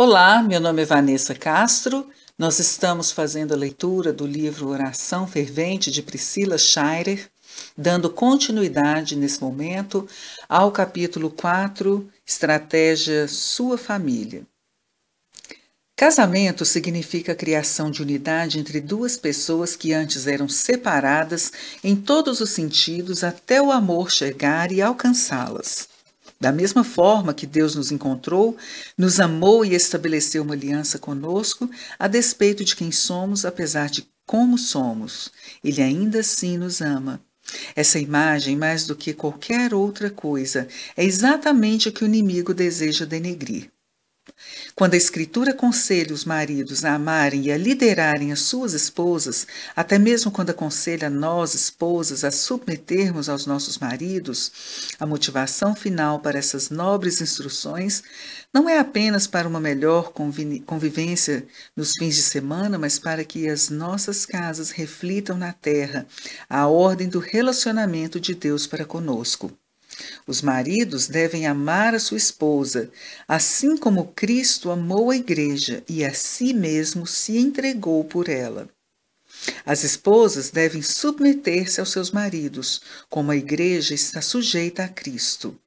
Olá, meu nome é Vanessa Castro. Nós estamos fazendo a leitura do livro Oração Fervente de Priscila Schreier, dando continuidade nesse momento ao capítulo 4, Estratégia Sua Família. Casamento significa a criação de unidade entre duas pessoas que antes eram separadas em todos os sentidos até o amor chegar e alcançá-las. Da mesma forma que Deus nos encontrou, nos amou e estabeleceu uma aliança conosco, a despeito de quem somos, apesar de como somos, Ele ainda assim nos ama. Essa imagem, mais do que qualquer outra coisa, é exatamente o que o inimigo deseja denegrir. Quando a Escritura aconselha os maridos a amarem e a liderarem as suas esposas, até mesmo quando aconselha nós, esposas, a submetermos aos nossos maridos, a motivação final para essas nobres instruções não é apenas para uma melhor convivência nos fins de semana, mas para que as nossas casas reflitam na terra a ordem do relacionamento de Deus para conosco. Os maridos devem amar a sua esposa, assim como Cristo amou a igreja e a si mesmo se entregou por ela. As esposas devem submeter-se aos seus maridos, como a igreja está sujeita a Cristo.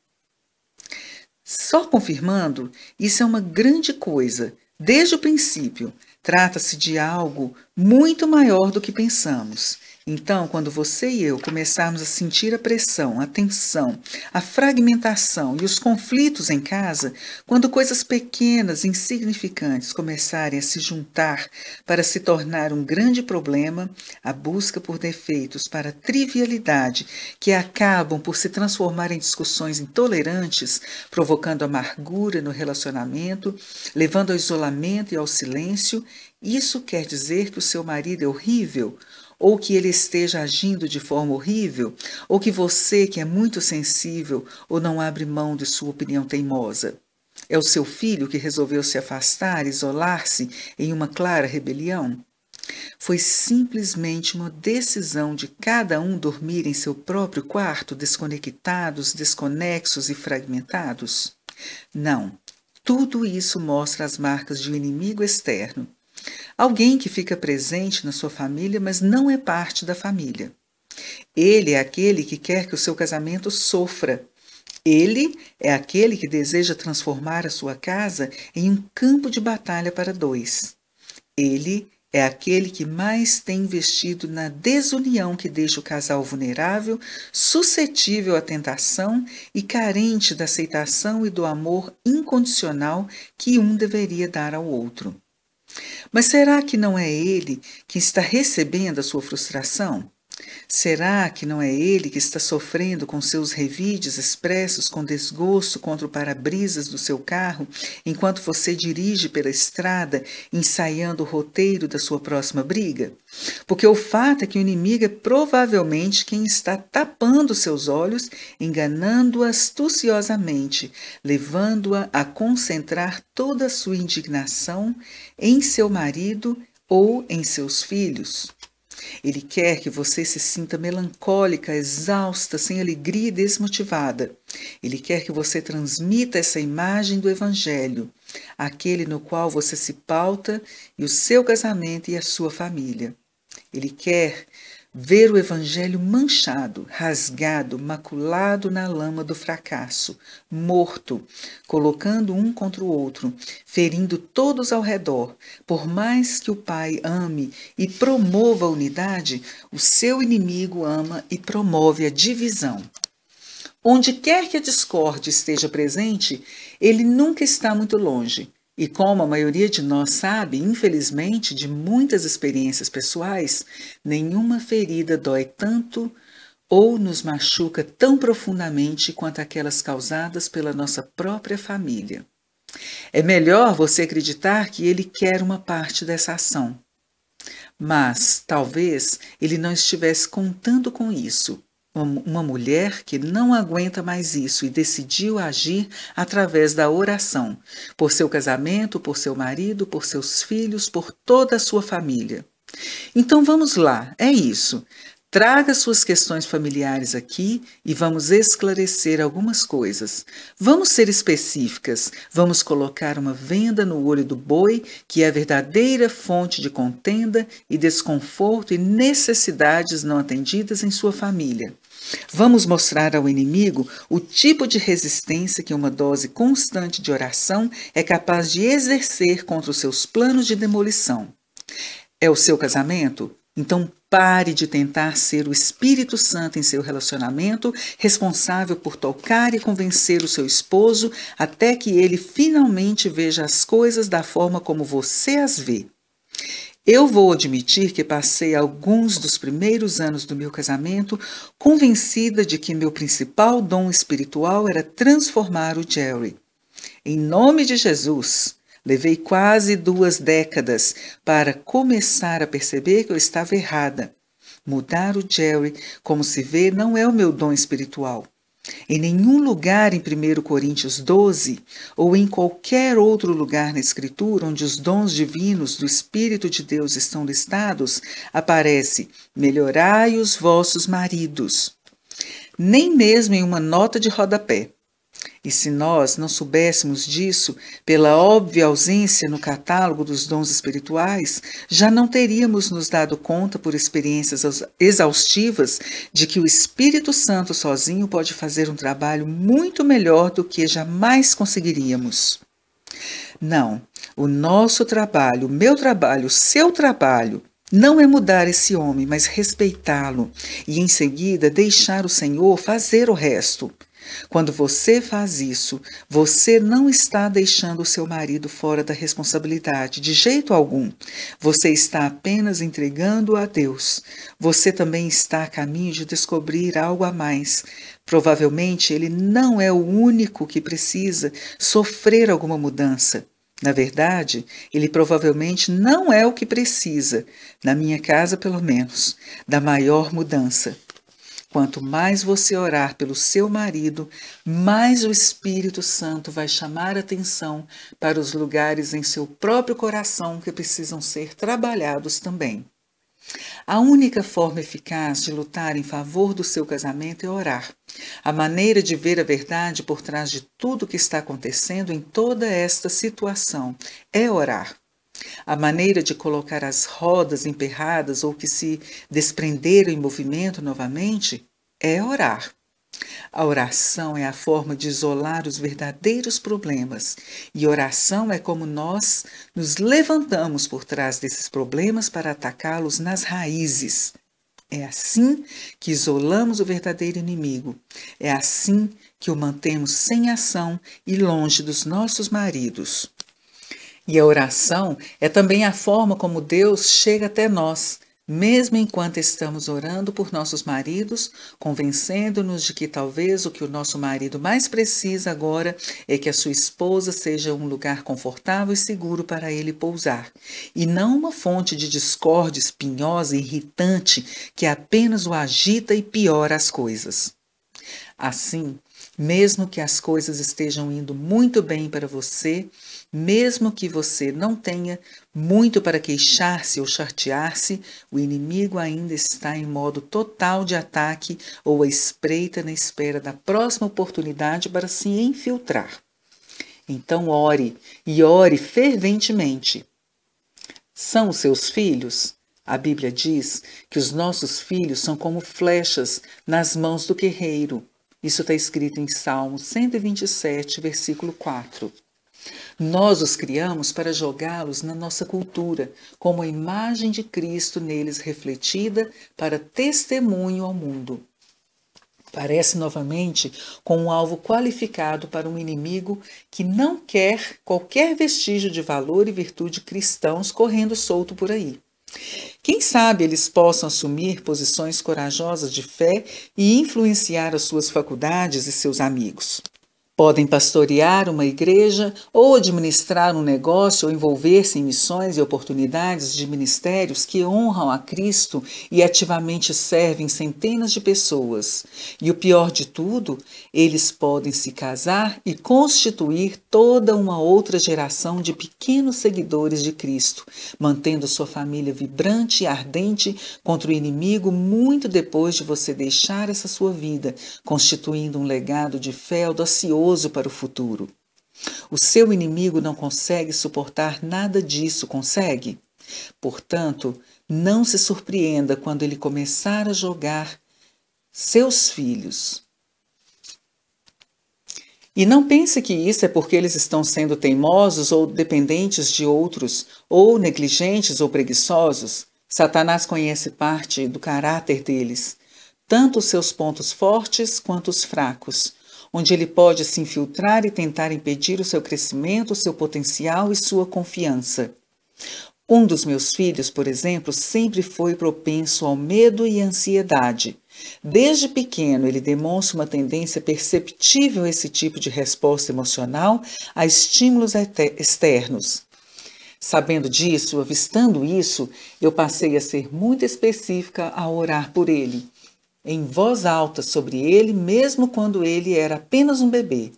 Só confirmando, isso é uma grande coisa. Desde o princípio, trata-se de algo muito maior do que pensamos. Então, quando você e eu começarmos a sentir a pressão, a tensão, a fragmentação e os conflitos em casa, quando coisas pequenas, insignificantes começarem a se juntar para se tornar um grande problema, a busca por defeitos para trivialidade que acabam por se transformar em discussões intolerantes, provocando amargura no relacionamento, levando ao isolamento e ao silêncio, isso quer dizer que o seu marido é horrível? Ou que ele esteja agindo de forma horrível, ou que você, que é muito sensível ou não abre mão de sua opinião teimosa. É o seu filho que resolveu se afastar, isolar-se em uma clara rebelião? Foi simplesmente uma decisão de cada um dormir em seu próprio quarto, desconectados, desconexos e fragmentados? Não. Tudo isso mostra as marcas de um inimigo externo Alguém que fica presente na sua família, mas não é parte da família. Ele é aquele que quer que o seu casamento sofra. Ele é aquele que deseja transformar a sua casa em um campo de batalha para dois. Ele é aquele que mais tem investido na desunião que deixa o casal vulnerável, suscetível à tentação e carente da aceitação e do amor incondicional que um deveria dar ao outro. Mas será que não é ele que está recebendo a sua frustração? Será que não é ele que está sofrendo com seus revides expressos com desgosto contra o para-brisas do seu carro, enquanto você dirige pela estrada, ensaiando o roteiro da sua próxima briga? Porque o fato é que o inimigo é provavelmente quem está tapando seus olhos, enganando-a astuciosamente, levando-a a concentrar toda a sua indignação em seu marido ou em seus filhos. Ele quer que você se sinta melancólica, exausta, sem alegria e desmotivada. Ele quer que você transmita essa imagem do Evangelho, aquele no qual você se pauta e o seu casamento e a sua família. Ele quer ver o Evangelho manchado, rasgado, maculado na lama do fracasso, morto, colocando um contra o outro, ferindo todos ao redor. Por mais que o Pai ame e promova a unidade, o seu inimigo ama e promove a divisão. Onde quer que a discórdia esteja presente, ele nunca está muito longe. E como a maioria de nós sabe, infelizmente, de muitas experiências pessoais, nenhuma ferida dói tanto ou nos machuca tão profundamente quanto aquelas causadas pela nossa própria família. É melhor você acreditar que ele quer uma parte dessa ação. Mas talvez ele não estivesse contando com isso uma mulher que não aguenta mais isso e decidiu agir através da oração, por seu casamento, por seu marido, por seus filhos, por toda a sua família. Então vamos lá, é isso. Traga suas questões familiares aqui e vamos esclarecer algumas coisas. Vamos ser específicas. Vamos colocar uma venda no olho do boi, que é a verdadeira fonte de contenda e desconforto e necessidades não atendidas em sua família. Vamos mostrar ao inimigo o tipo de resistência que uma dose constante de oração é capaz de exercer contra os seus planos de demolição. É o seu casamento? Então pare de tentar ser o Espírito Santo em seu relacionamento, responsável por tocar e convencer o seu esposo até que ele finalmente veja as coisas da forma como você as vê. Eu vou admitir que passei alguns dos primeiros anos do meu casamento convencida de que meu principal dom espiritual era transformar o Jerry. Em nome de Jesus, Levei quase duas décadas para começar a perceber que eu estava errada. Mudar o Jerry, como se vê, não é o meu dom espiritual. Em nenhum lugar em 1 Coríntios 12 ou em qualquer outro lugar na Escritura onde os dons divinos do Espírito de Deus estão listados, aparece: melhorai os vossos maridos. Nem mesmo em uma nota de rodapé. E se nós não soubéssemos disso, pela óbvia ausência no catálogo dos dons espirituais, já não teríamos nos dado conta, por experiências exaustivas, de que o Espírito Santo sozinho pode fazer um trabalho muito melhor do que jamais conseguiríamos. Não, o nosso trabalho, o meu trabalho, o seu trabalho, não é mudar esse homem, mas respeitá-lo e em seguida deixar o Senhor fazer o resto. Quando você faz isso, você não está deixando o seu marido fora da responsabilidade, de jeito algum. Você está apenas entregando a Deus. Você também está a caminho de descobrir algo a mais. Provavelmente ele não é o único que precisa sofrer alguma mudança. Na verdade, ele provavelmente não é o que precisa, na minha casa pelo menos, da maior mudança. Quanto mais você orar pelo seu marido, mais o Espírito Santo vai chamar atenção para os lugares em seu próprio coração que precisam ser trabalhados também. A única forma eficaz de lutar em favor do seu casamento é orar. A maneira de ver a verdade por trás de tudo que está acontecendo em toda esta situação é orar. A maneira de colocar as rodas emperradas ou que se desprenderam em movimento novamente é orar. A oração é a forma de isolar os verdadeiros problemas, e oração é como nós nos levantamos por trás desses problemas para atacá-los nas raízes. É assim que isolamos o verdadeiro inimigo. É assim que o mantemos sem ação e longe dos nossos maridos. E a oração é também a forma como Deus chega até nós, mesmo enquanto estamos orando por nossos maridos, convencendo-nos de que talvez o que o nosso marido mais precisa agora é que a sua esposa seja um lugar confortável e seguro para ele pousar, e não uma fonte de discórdia espinhosa e irritante que apenas o agita e piora as coisas. Assim, mesmo que as coisas estejam indo muito bem para você, mesmo que você não tenha muito para queixar-se ou chatear-se, o inimigo ainda está em modo total de ataque ou à espreita na espera da próxima oportunidade para se infiltrar. Então ore e ore ferventemente. São os seus filhos? A Bíblia diz que os nossos filhos são como flechas nas mãos do guerreiro. Isso está escrito em Salmo 127, versículo 4. Nós os criamos para jogá-los na nossa cultura, como a imagem de Cristo neles refletida para testemunho ao mundo. Parece novamente com um alvo qualificado para um inimigo que não quer qualquer vestígio de valor e virtude cristãos correndo solto por aí. Quem sabe eles possam assumir posições corajosas de fé e influenciar as suas faculdades e seus amigos. Podem pastorear uma igreja ou administrar um negócio ou envolver-se em missões e oportunidades de ministérios que honram a Cristo e ativamente servem centenas de pessoas. E o pior de tudo, eles podem se casar e constituir toda uma outra geração de pequenos seguidores de Cristo, mantendo sua família vibrante e ardente contra o inimigo muito depois de você deixar essa sua vida, constituindo um legado de fé audacioso para o futuro. O seu inimigo não consegue suportar nada disso, consegue? Portanto, não se surpreenda quando ele começar a jogar seus filhos. E não pense que isso é porque eles estão sendo teimosos ou dependentes de outros, ou negligentes ou preguiçosos. Satanás conhece parte do caráter deles, tanto os seus pontos fortes quanto os fracos onde ele pode se infiltrar e tentar impedir o seu crescimento, seu potencial e sua confiança. Um dos meus filhos, por exemplo, sempre foi propenso ao medo e ansiedade. Desde pequeno, ele demonstra uma tendência perceptível a esse tipo de resposta emocional a estímulos externos. Sabendo disso, avistando isso, eu passei a ser muito específica ao orar por ele em voz alta sobre ele, mesmo quando ele era apenas um bebê.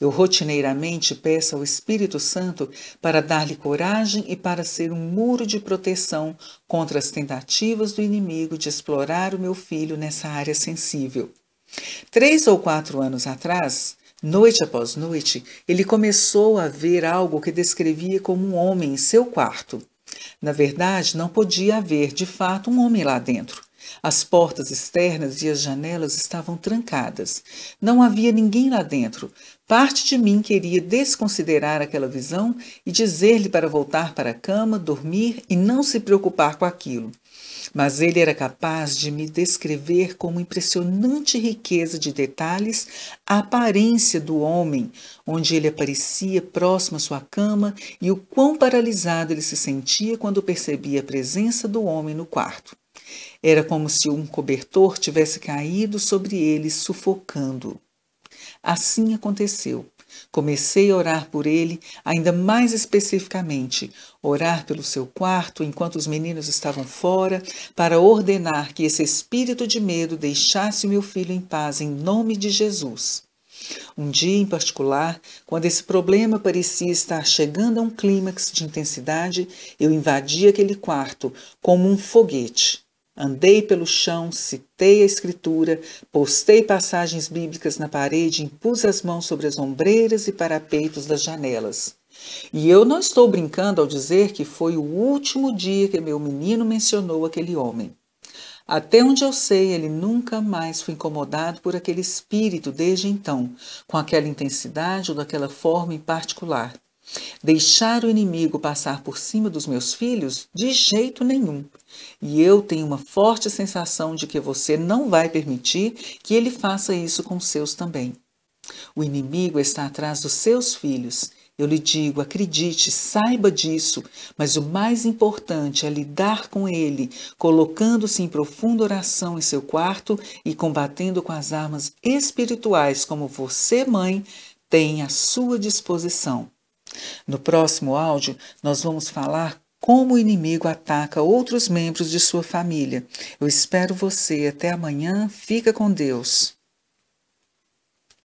Eu rotineiramente peço ao Espírito Santo para dar-lhe coragem e para ser um muro de proteção contra as tentativas do inimigo de explorar o meu filho nessa área sensível. Três ou quatro anos atrás, noite após noite, ele começou a ver algo que descrevia como um homem em seu quarto. Na verdade, não podia haver de fato um homem lá dentro. As portas externas e as janelas estavam trancadas. Não havia ninguém lá dentro. Parte de mim queria desconsiderar aquela visão e dizer-lhe para voltar para a cama, dormir e não se preocupar com aquilo. Mas ele era capaz de me descrever com uma impressionante riqueza de detalhes a aparência do homem, onde ele aparecia próximo à sua cama e o quão paralisado ele se sentia quando percebia a presença do homem no quarto. Era como se um cobertor tivesse caído sobre ele, sufocando. Assim aconteceu. Comecei a orar por ele, ainda mais especificamente, orar pelo seu quarto enquanto os meninos estavam fora, para ordenar que esse espírito de medo deixasse o meu filho em paz em nome de Jesus. Um dia em particular, quando esse problema parecia estar chegando a um clímax de intensidade, eu invadi aquele quarto como um foguete. Andei pelo chão, citei a escritura, postei passagens bíblicas na parede, impus as mãos sobre as ombreiras e parapeitos das janelas. E eu não estou brincando ao dizer que foi o último dia que meu menino mencionou aquele homem. Até onde eu sei, ele nunca mais foi incomodado por aquele espírito desde então, com aquela intensidade ou daquela forma em particular. Deixar o inimigo passar por cima dos meus filhos? De jeito nenhum. E eu tenho uma forte sensação de que você não vai permitir que ele faça isso com seus também. O inimigo está atrás dos seus filhos. Eu lhe digo, acredite, saiba disso, mas o mais importante é lidar com ele, colocando-se em profunda oração em seu quarto e combatendo com as armas espirituais como você, mãe, tem à sua disposição. No próximo áudio, nós vamos falar como o inimigo ataca outros membros de sua família. Eu espero você. Até amanhã. Fica com Deus.